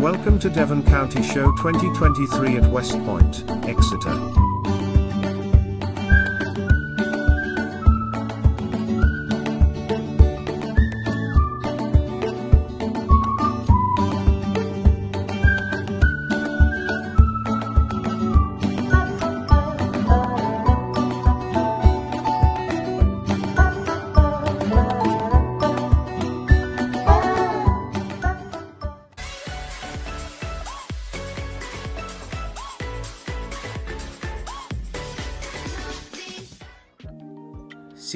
Welcome to Devon County Show 2023 at West Point, Exeter.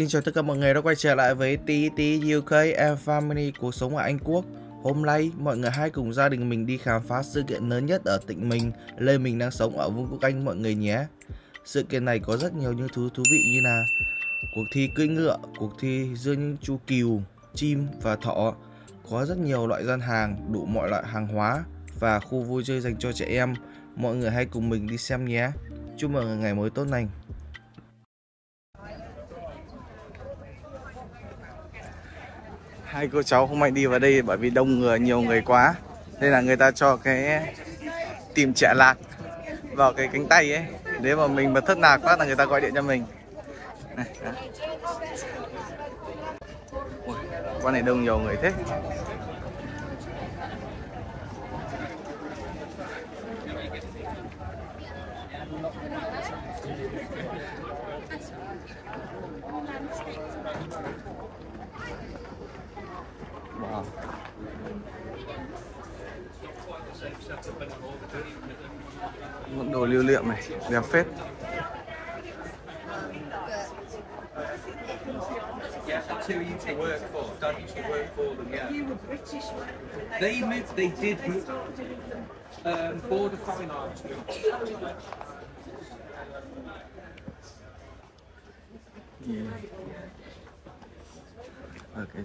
Xin chào tất cả mọi người đã quay trở lại với TT UK and Family cuộc sống ở Anh Quốc. Hôm nay, mọi người hãy cùng gia đình mình đi khám phá sự kiện lớn nhất ở tỉnh mình, nơi mình đang sống ở Vương quốc Anh mọi người nhé. Sự kiện này có rất nhiều những thứ thú vị như là cuộc thi cưỡi ngựa, cuộc thi giữa những chú cừu, chim và thỏ. Có rất nhiều loại gian hàng, đủ mọi loại hàng hóa và khu vui chơi dành cho trẻ em. Mọi người hãy cùng mình đi xem nhé. Chúc mọi người ngày mới tốt lành. Hai cô cháu không may đi vào đây bởi vì đông người nhiều người quá. Nên là người ta cho cái tìm trẻ lạc vào cái cánh tay ấy. Nếu mà mình mà thất lạc quá là người ta gọi điện cho mình. Này, Ui, này đông nhiều người thế. Đồ lưu niệm này, đẹp phết. Who you to work for. Dad used to work for them, yeah. They moved, they did move. Um, Board of Fine Arts moved. Yeah. Ở cái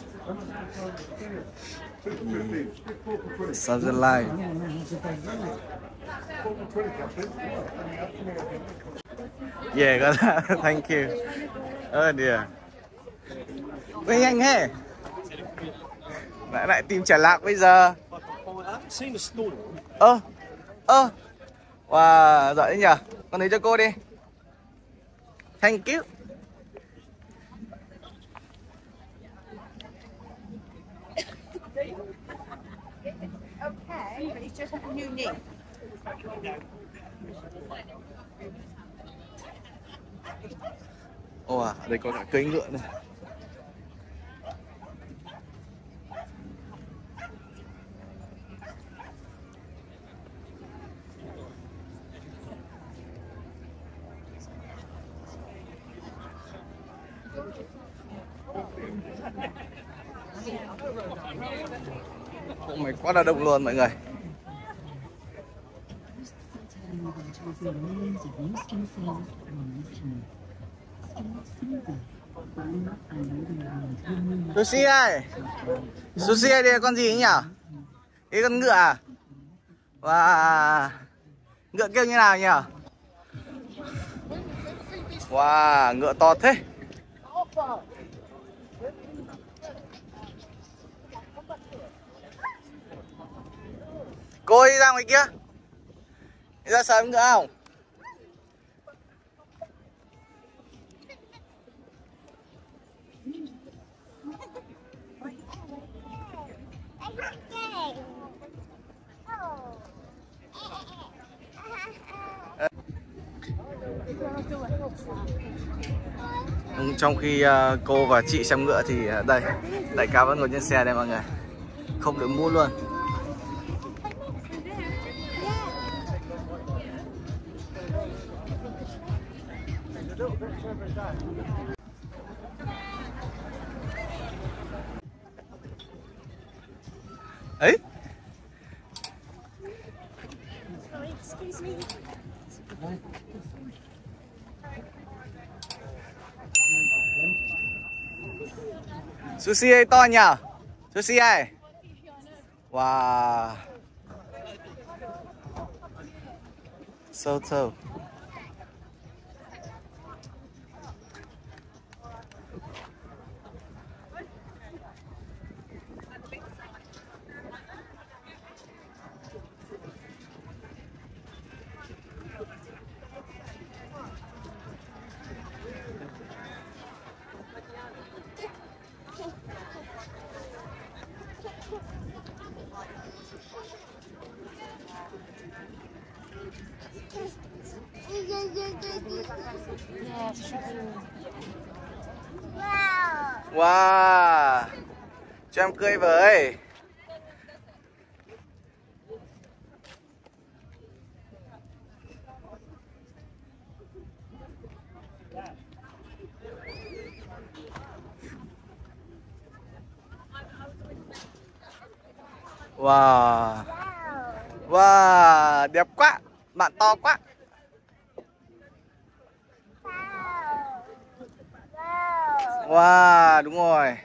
Something like. Yeah, got that. Thank you. Oh dear. Quay nhanh thế. Lại lại tìm trả lạc bây giờ. Ơ. Ơ. Wow, giỏi thế nhỉ. Con lấy cho cô đi. Thank you. Unique. Ồ à, ở đây có cả cây ngựa này. Ôi mày quá là đông luôn mọi người. Using millions of new skin cells one time. Skin Silver. One and Sushi ơi. Sushi ơi, đây là con gì ấy nhỉ? Đây con ngựa à? Wow. Ngựa kêu như nào nhỉ? Wow, ngựa to thế. Cô đi ra ngoài kia ra sớm nữa không? Trong khi à, cô và chị xem ngựa thì à, đây, Đại ca vẫn ngồi trên xe đây mọi người. Không được mua luôn. ấy. Sushi ấy to nhỉ? Sushi ấy. Wow. So so Wow. Cho em cười với. Wow. Wow Đẹp quá Bạn to quá. Wow, đúng rồi.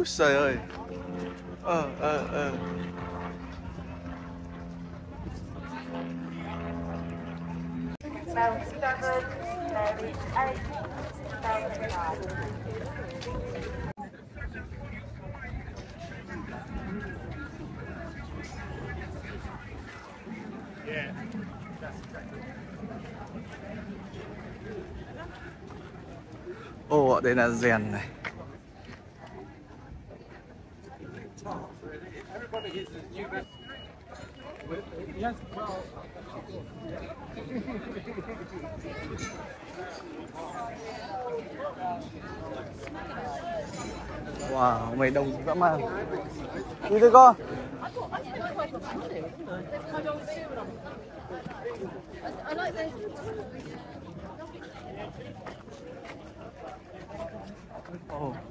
Úi trời ơi. Ờ ờ ờ. Ồ, đây là rèn này. Wow, mày đông dã man. À. Đi thôi con. Oh.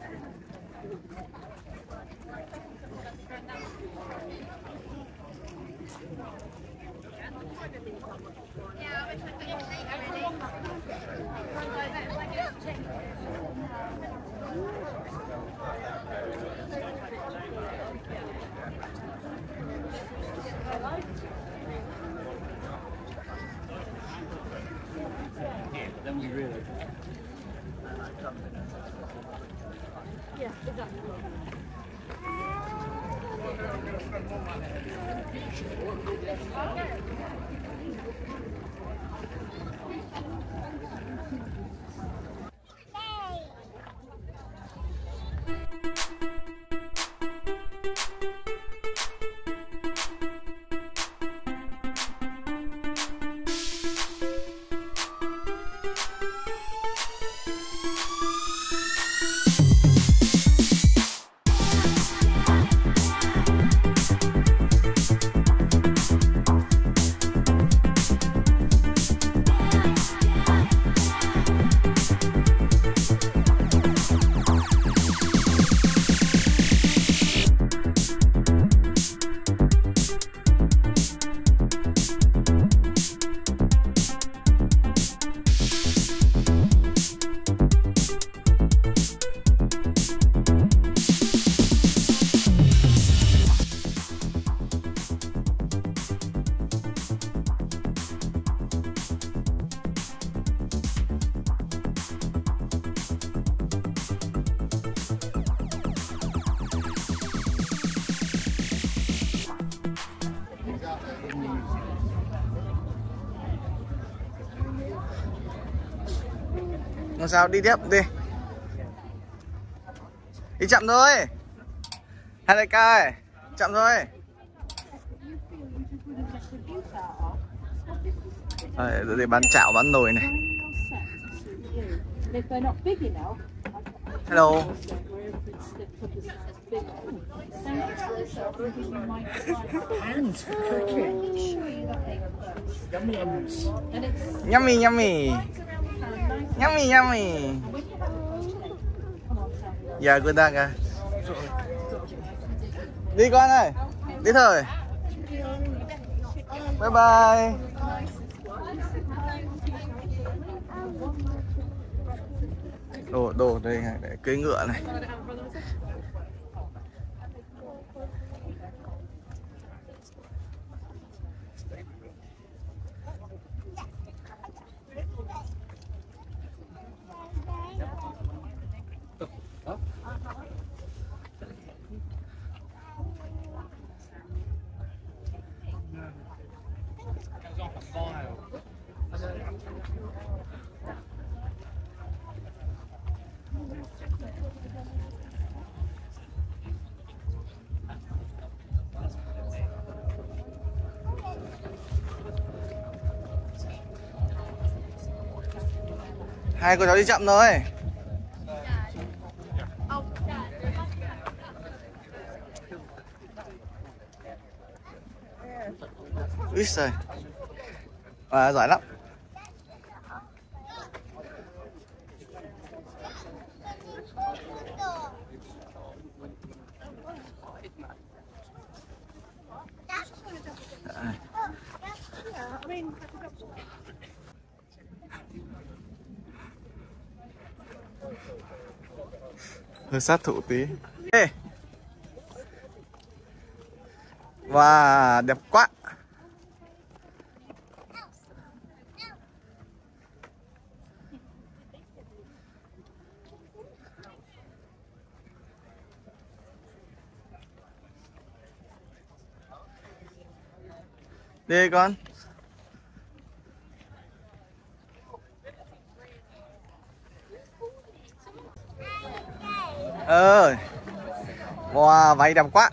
Sao? Đi tiếp đi. Đi chậm thôi. Hai đại ca ơi Chậm thôi. À, để bán chảo bán nồi này. Hello. Yummy yummy. Yummy yummy. Dạ good dag à. Đi con ơi, Đi thôi. Bye bye. Đồ đồ đây này, để cưỡi ngựa này. Hai cô cháu đi chậm thôi. Úi giời. À, Giỏi lắm. Hơi sát thủ tí. Ê. Wow, đẹp quá! Đi con. Ơi. Wow váy đẹp quá.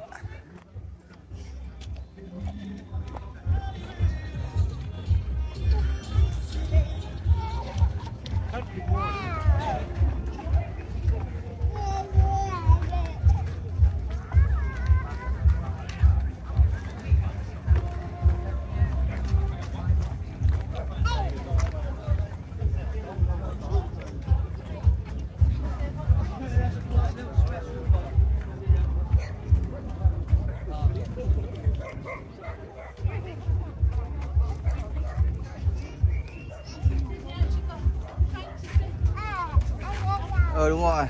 Ờ đúng rồi.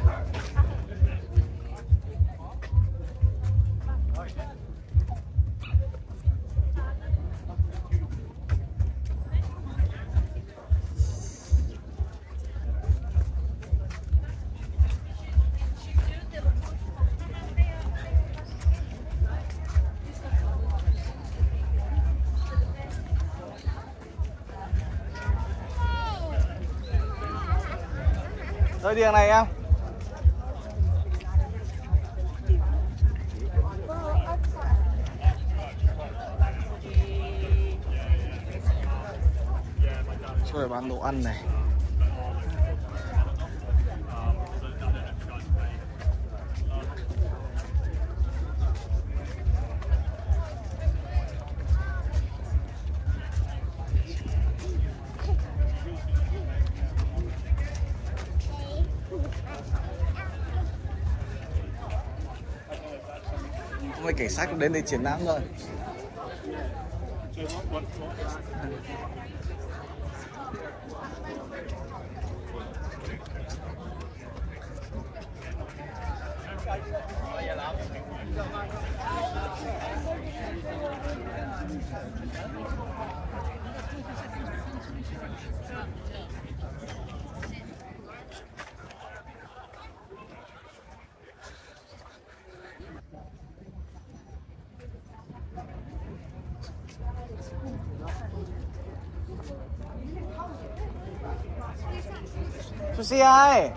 Riêng này em. Rồi bán đồ ăn này. Sách cũng đến đây triển lãm rồi say hi.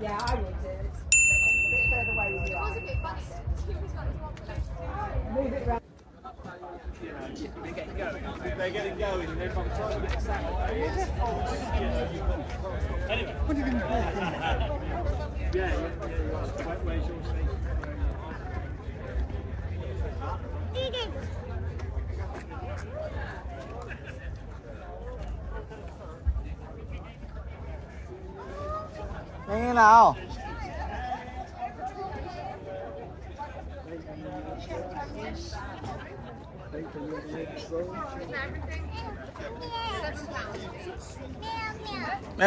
Yeah, I would do. You know, they're getting going. They're getting going, the time we get are going? Yeah, yeah, yeah, you are. Where, where's your seat? Nhanh nào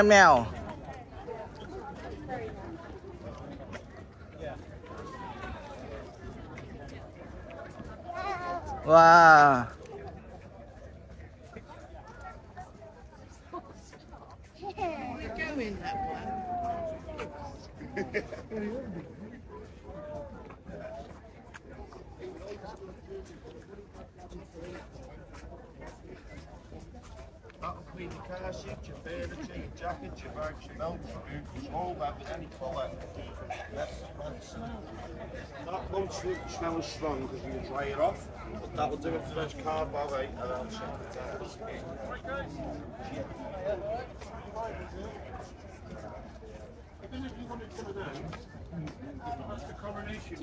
Mèo mèo Wow That'll jacket, your bags, your belts, your boots, all that with any colour. That's, that's, that won't smell as strong because you dry it off, but that'll do it for those card ballet and I'll check the tires.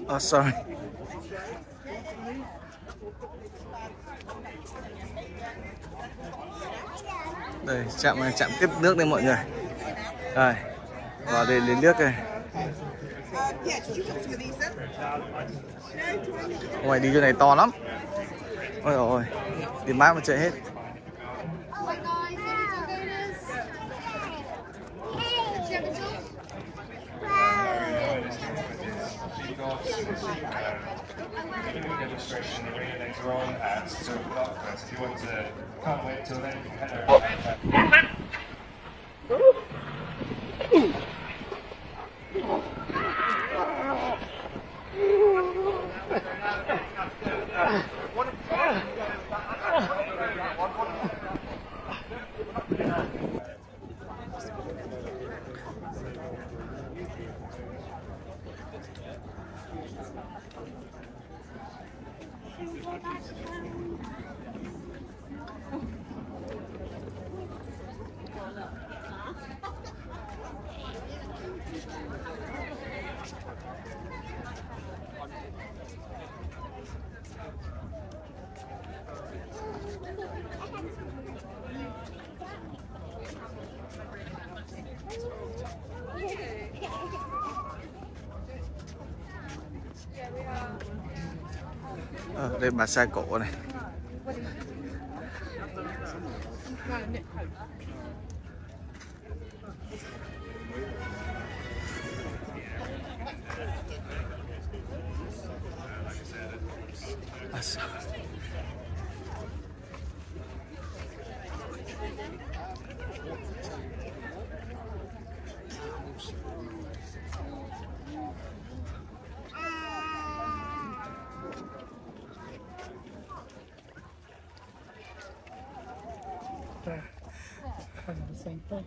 Oh sorry Đây, chạm chạm tiếp nước đây mọi người. Đây, Vào đây lấy nước này Ngoài đi chỗ này to lắm. Ôi ôi, tiền mát mà chạy hết. Oh demonstration arena later on so well. She to can't wait till then. Là xe cổ này. uh, kind of the same thing.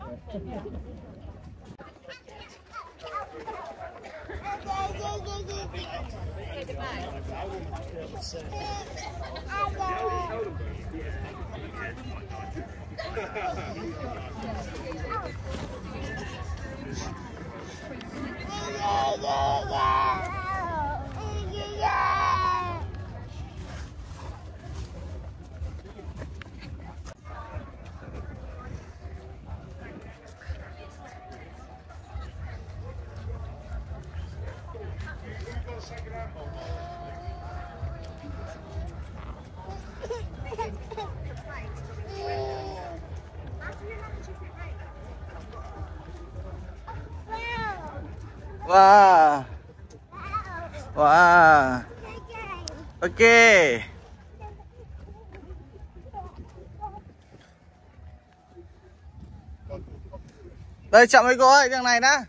Đây chậm với cô ơi, đằng này đã.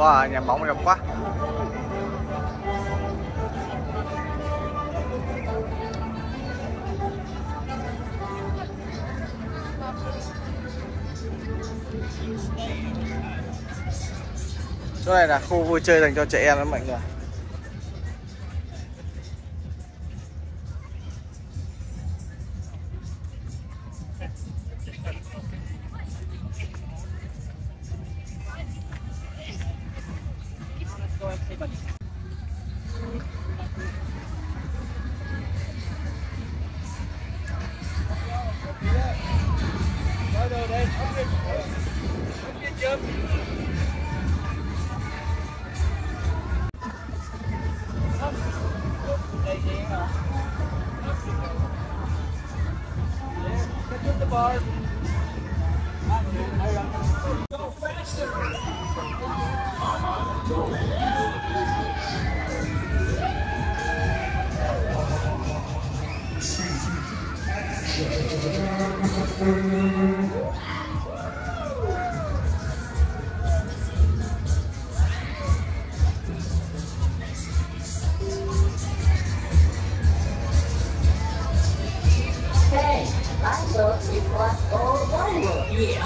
Wow, nhà bóng đẹp quá. Chỗ này là khu vui chơi dành cho trẻ em đó mọi người. Let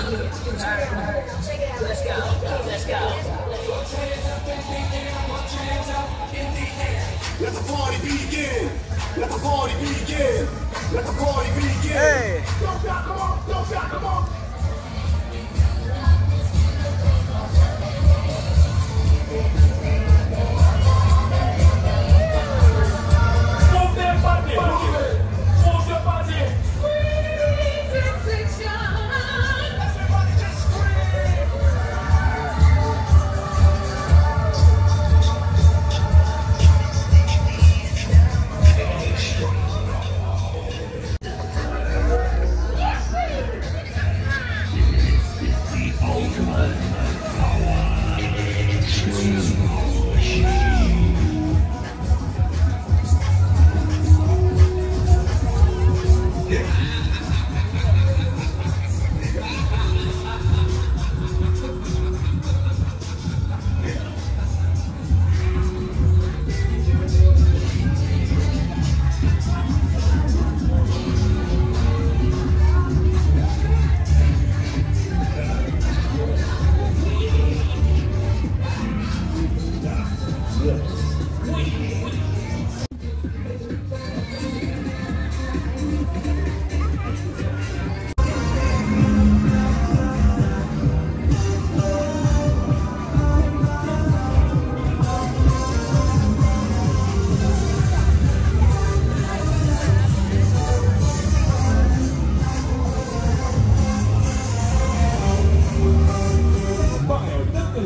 the party begin. Let the party begin. Let the party begin. Hey. Don't stop, come on, don't stop, come on.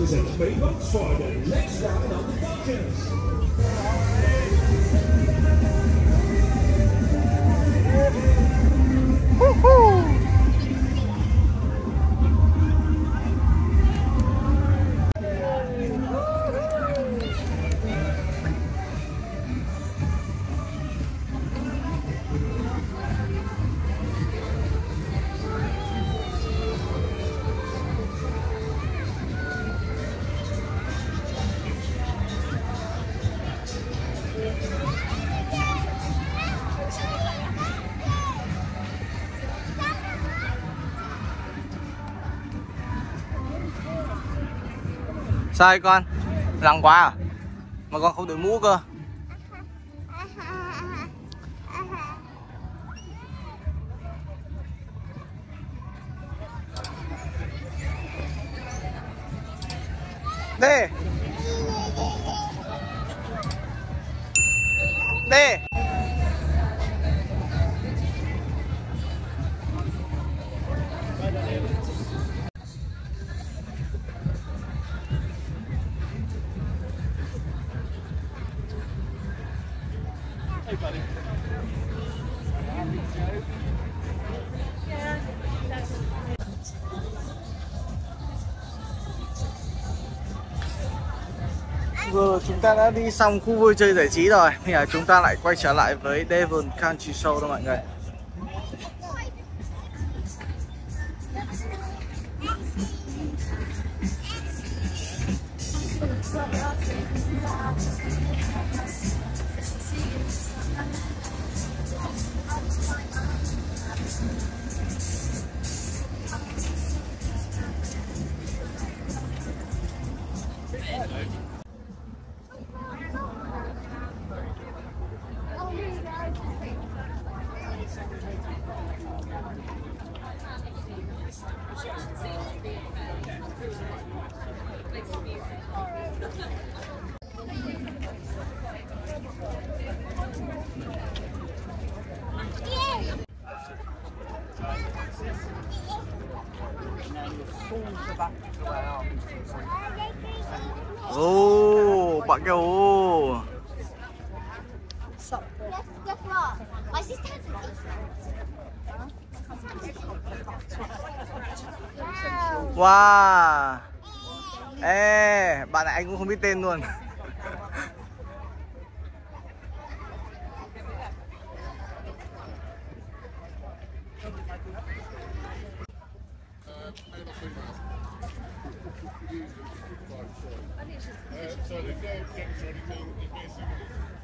Fire Buttons and Speedbox for the next round of the podcast. Sai con. Lặng quá à? Mà con không đội mũ cơ. Chúng ta đã đi xong khu vui chơi giải trí rồi. Bây giờ chúng ta lại quay trở lại với Devon Country Show đó mọi người. Wow. Ê, bạn này anh cũng không biết tên luôn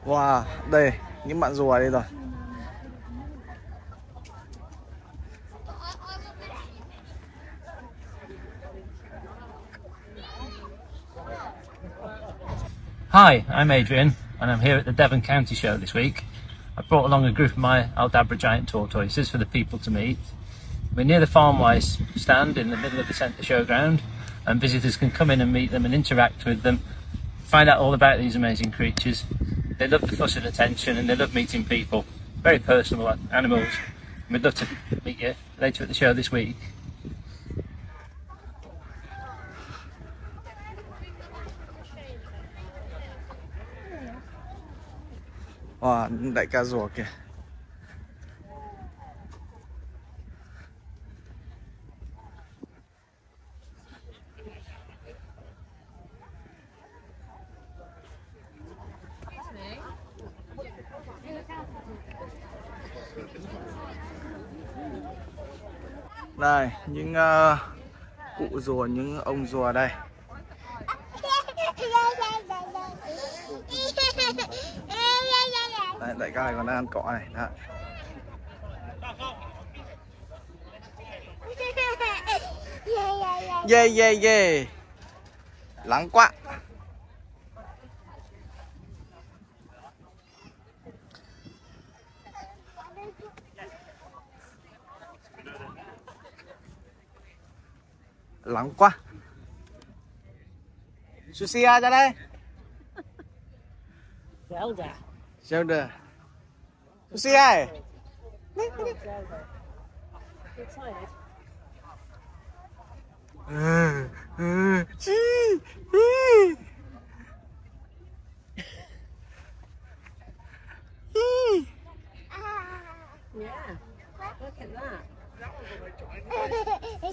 Wow, đây, những bạn rùa đây rồi Hi, I'm Adrian, and I'm here at the Devon County Show this week. I brought along a group of my Aldabra giant tortoises for the people to meet. We're near the Farmwise stand in the middle of the centre showground, and visitors can come in and meet them and interact with them, find out all about these amazing creatures. They love the fuss and attention, and they love meeting people. Very personal animals. We'd love to meet you later at the show this week. Wow, đại ca rùa kìa. Đây, những uh, cụ rùa, những ông rùa đây. Ca này còn đang ăn cỏ này Đấy. Yeah yeah yeah. Lắng quá. Lắng quá. Sushi ra đây. Zelda. Zelda Sushi ơi Usigae. Yeah. Look.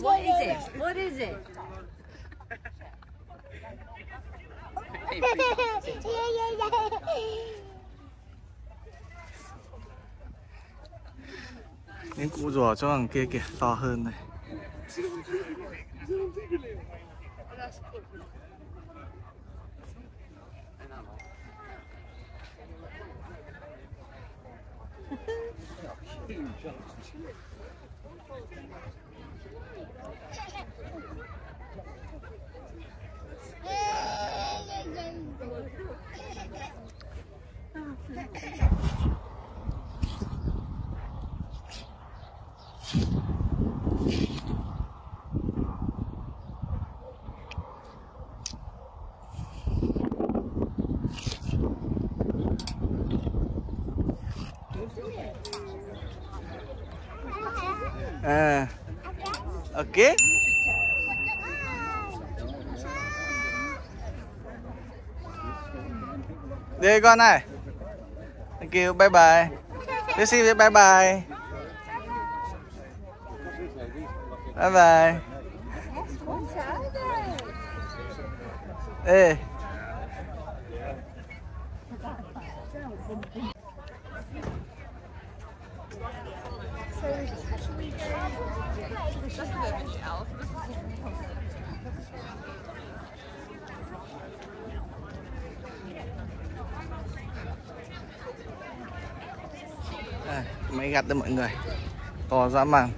What is it? What is it? yeah, yeah, yeah. Đến cụ rùa cho thằng kia kìa to hơn này. đi con này thank you bye bye. This is bye bye. Bye bye. Ê à, máy gặt đây mọi người to dã màng.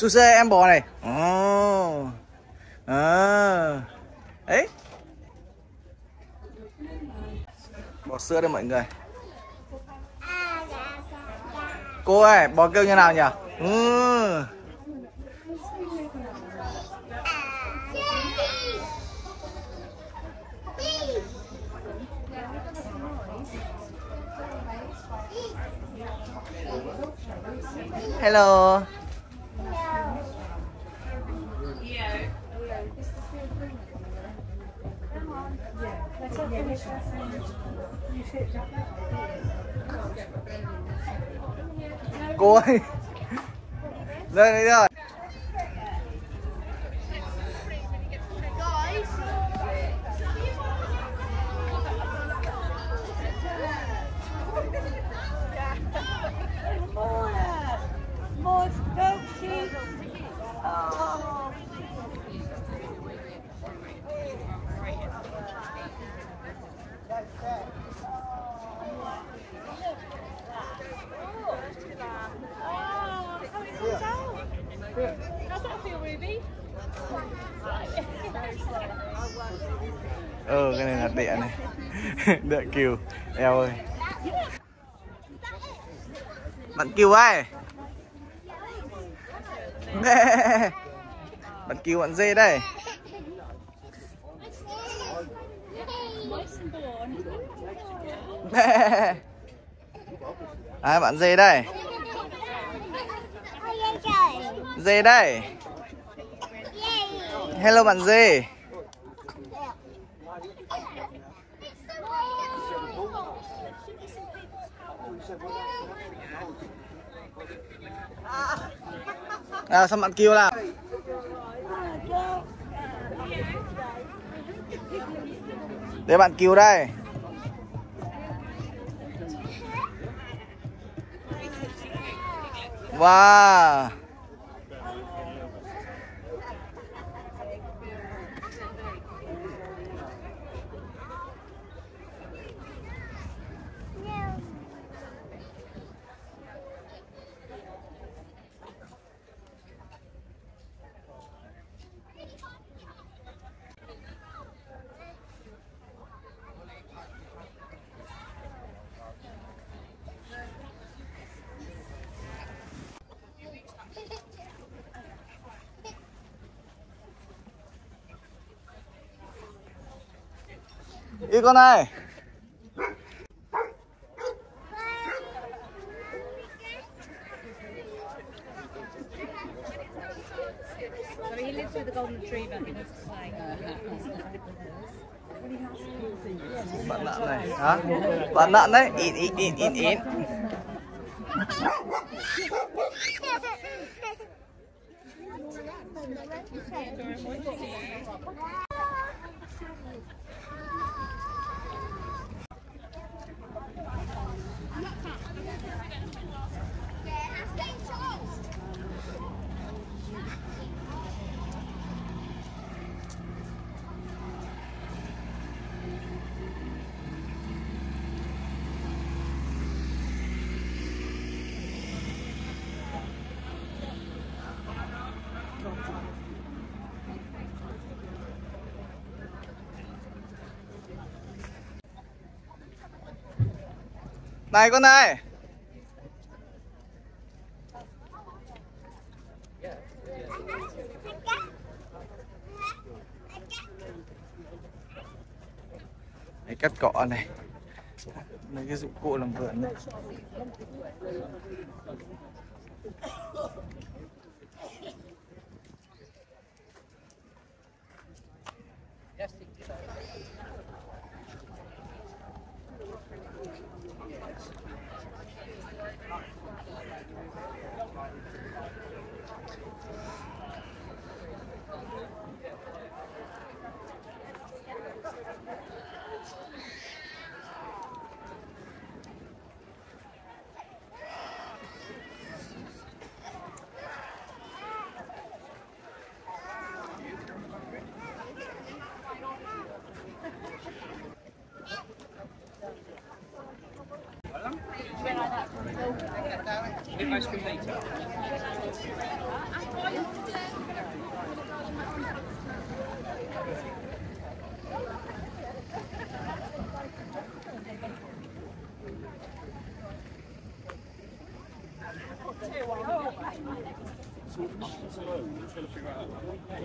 Su xe em bò này. Ồ. Ờ. À ấy bò sữa đây mọi người. Cô ơi, bò kêu như nào nhỉ? Ừ. hello. Cô ơi. Đây đây rồi How's that feel, Ruby? ừ cái này là địa này địa kiều eo ơi bạn kiều ơi. Bạn kiều bạn dê đây. À, bạn dê đây. Dê đây. Hello bạn dê à, sao bạn kêu là để bạn kêu đây. Wow. đi con này bạn nạn này, hả? Bạn nạn đấy in in in in ịn Này con này. Đấy, cắt cọ này. Mấy cái dụng cụ làm vườn này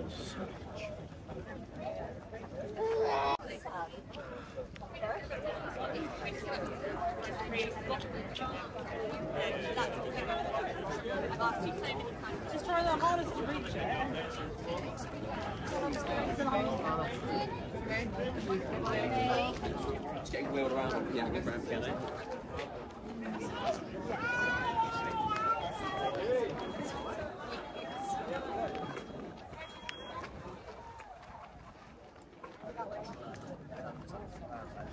Just try the hardest to reach it. Just getting wheeled around on piano, grand piano.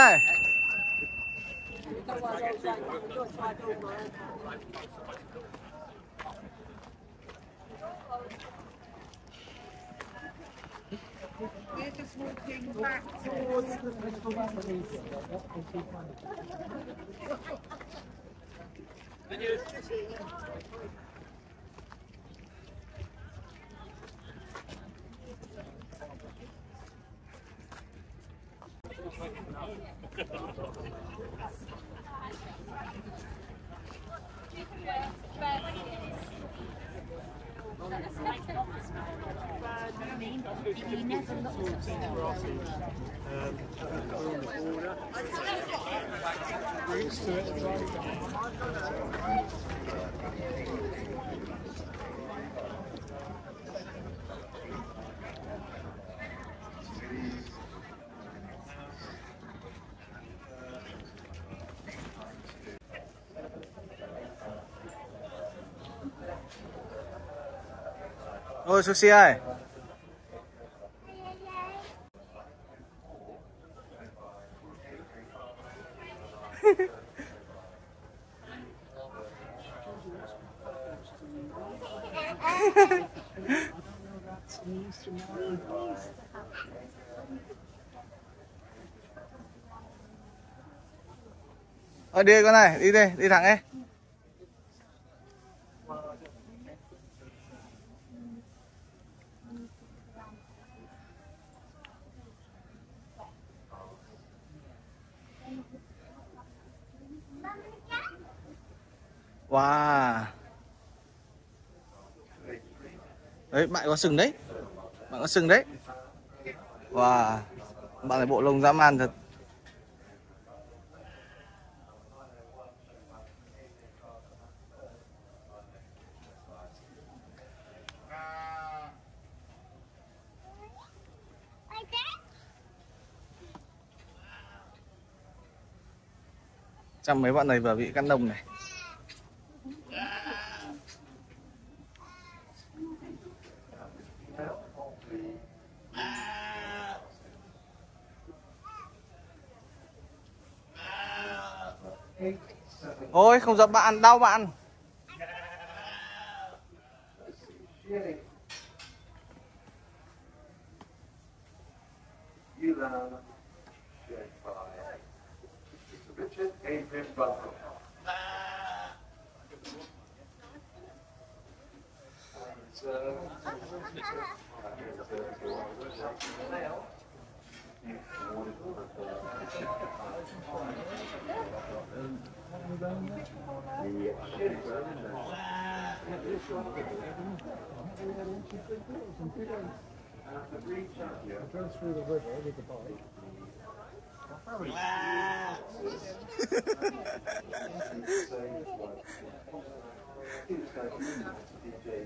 Nhanh nhanh con ơi We're just walking back towards the Roots to it. Ôi Sushi ơi. Ờ đi con này, đi đi, đi thẳng đi. Wow. Đấy, bạn có sừng đấy. Bạn có sừng đấy. Wow. Bạn này bộ lông dã man thật. Chăm mấy bạn này vừa bị cắt lông này. Ôi không giật bạn, đau bạn.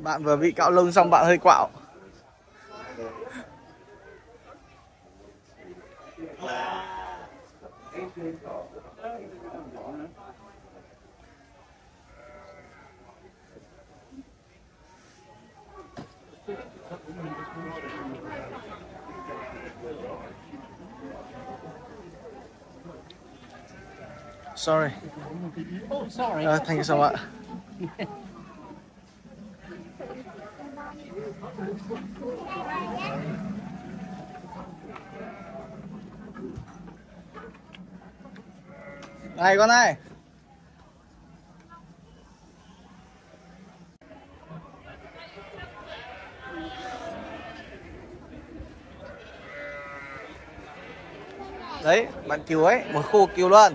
Bạn vừa bị cạo lông xong bạn hơi quạo Sorry. Oh, sorry. Uh, thank you so much. Này con này. Đấy, bạn cứu ấy, một khu cứu luôn.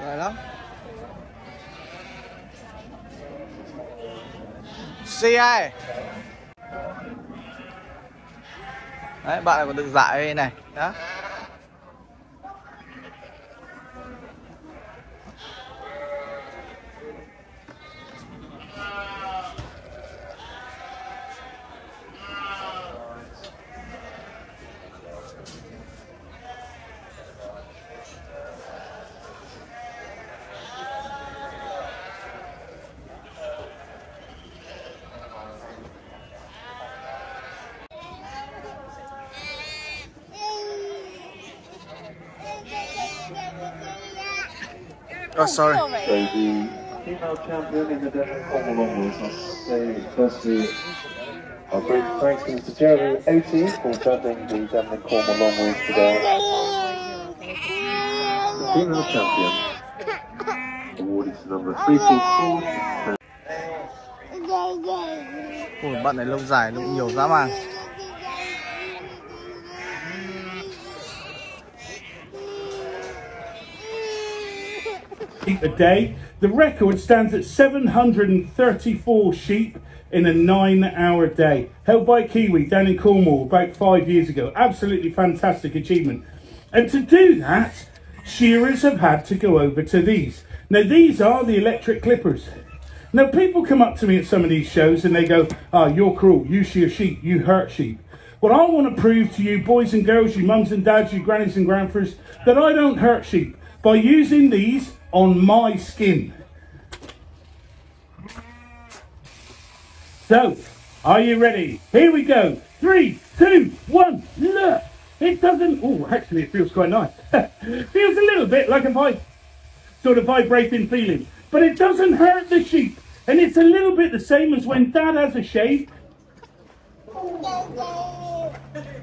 Rồi lắm. Si ai Đấy, bạn còn được dạy này. Đó. Sorry. So the female champion in the Devon Cornwall Onwards, I'll say firstly, our great thanks to Mr. Jeremy Oatey for judging the Devon Cornwall Onwards today. The female champion awarded to number 344. Ủa, bạn này lông dài, lông nhiều dã man. A day. The record stands at 734 sheep in a nine hour day, held by Kiwi down in Cornwall about five years ago. Absolutely fantastic achievement. And to do that, shearers have had to go over to these. Now, these are the electric clippers. Now, people come up to me at some of these shows and they go, Oh, you're cruel, you shear sheep, you hurt sheep. Well, I want to prove to you, boys and girls, you mums and dads, you grannies and grandfathers, that I don't hurt sheep by using these on my skin. So, Are you ready? Here we go. Three, two, one, look. It doesn't, oh, actually it feels quite nice. feels a little bit like a vi- sort of vibrating feeling. But it doesn't hurt the sheep. And it's a little bit the same as when dad has a shave.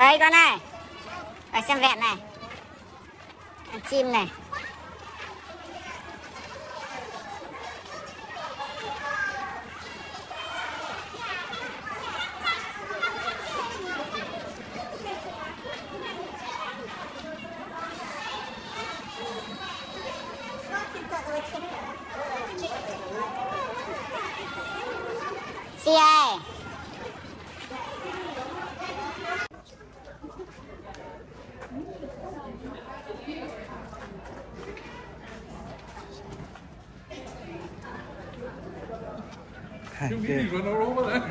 Đây con này. Ở xem vẹn này. Chim này.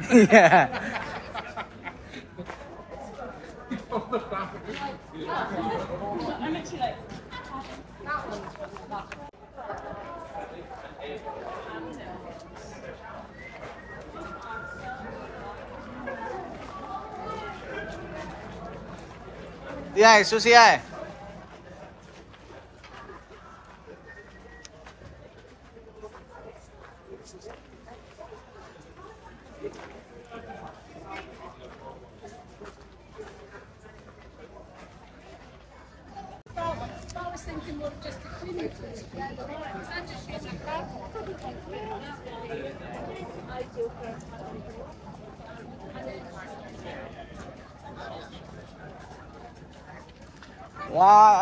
Yeah. Đi này, sushi ơi.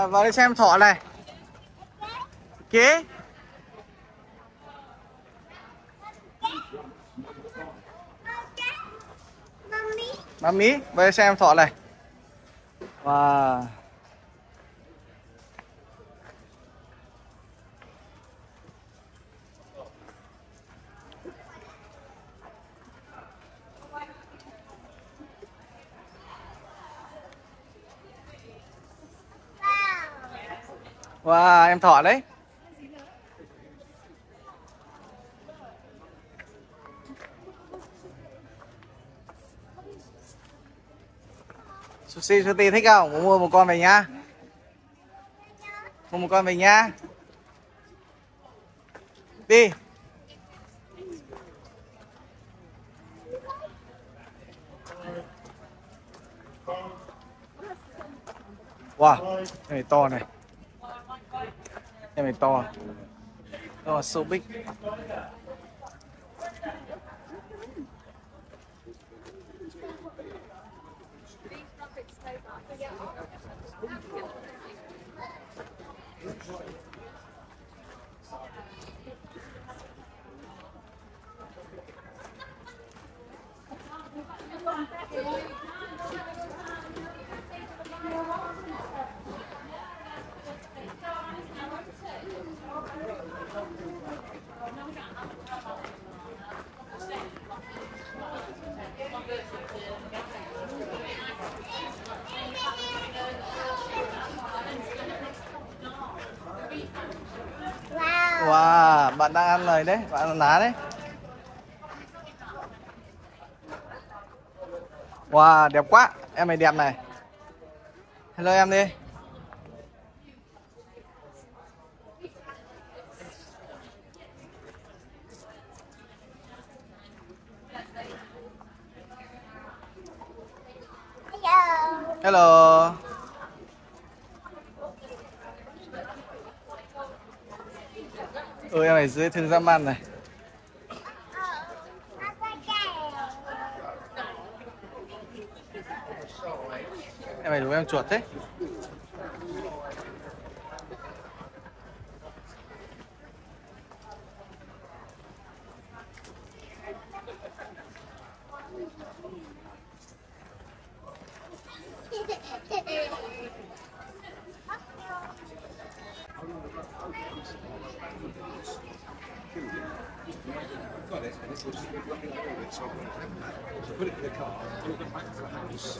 Vào đây xem thỏ này. Kế. Mami, vào đây xem thỏ này. Wow. Wow, em thỏ đấy. Sushi Sushi thích không? Muốn mua một con về nhá. Mua một con về nhá. Đi. Wow, này to này. Em này to. To so big. Wow, bạn đang ăn lời đấy, bạn ăn lá đấy. Wow, đẹp quá, em này đẹp này. Hello em đi. Hello. Ôi em này dưới thương dã man này. Em này đúng em chuột thế Got it, and this will just be wrapping up all it, so so put it in the car, and we'll get back to the house.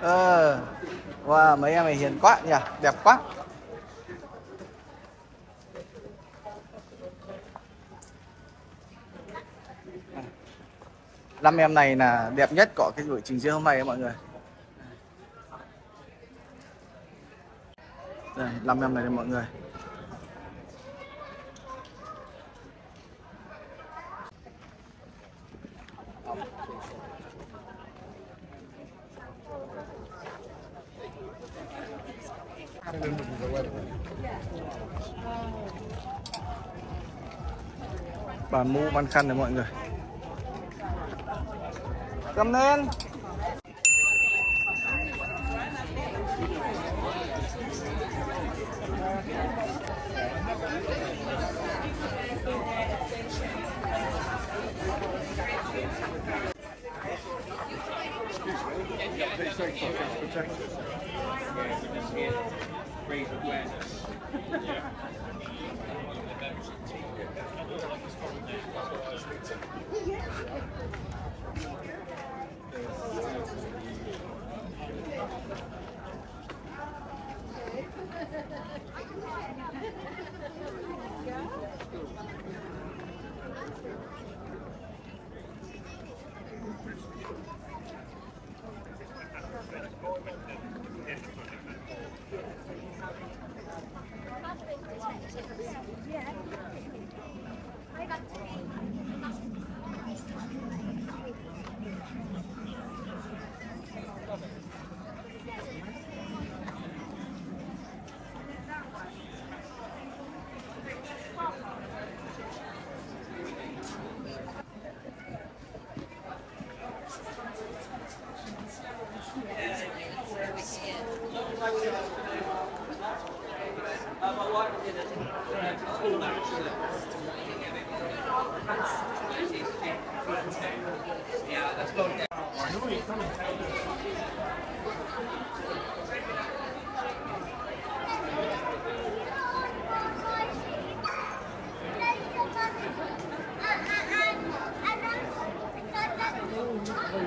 Ờ Wow, mấy em này hiền quá nhỉ, đẹp quá. Năm em này là đẹp nhất của cái buổi trình diễn hôm nay mọi người. Đây, năm em này đây mọi người. Bàn mũ bàn khăn này mọi người. Cầm lên. Yeah.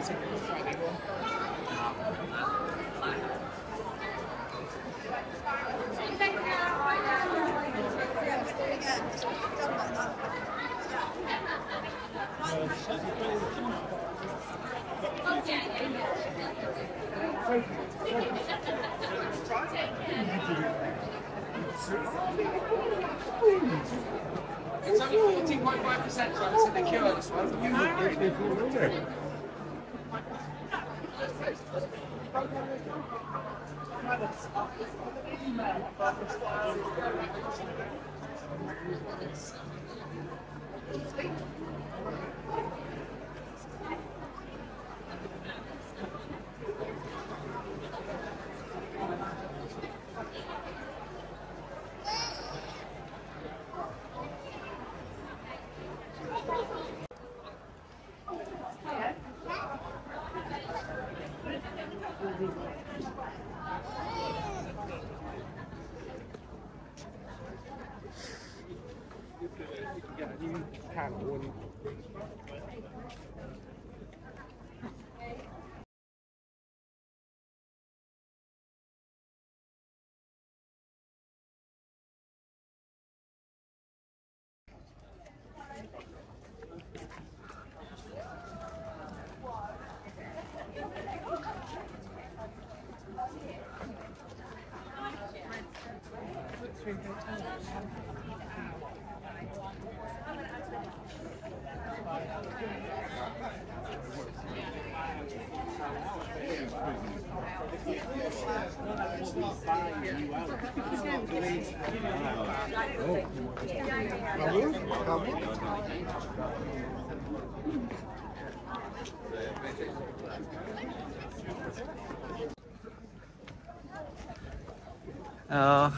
It's only 14.5%, so I'm going to secure this one. Thank you. Ờ.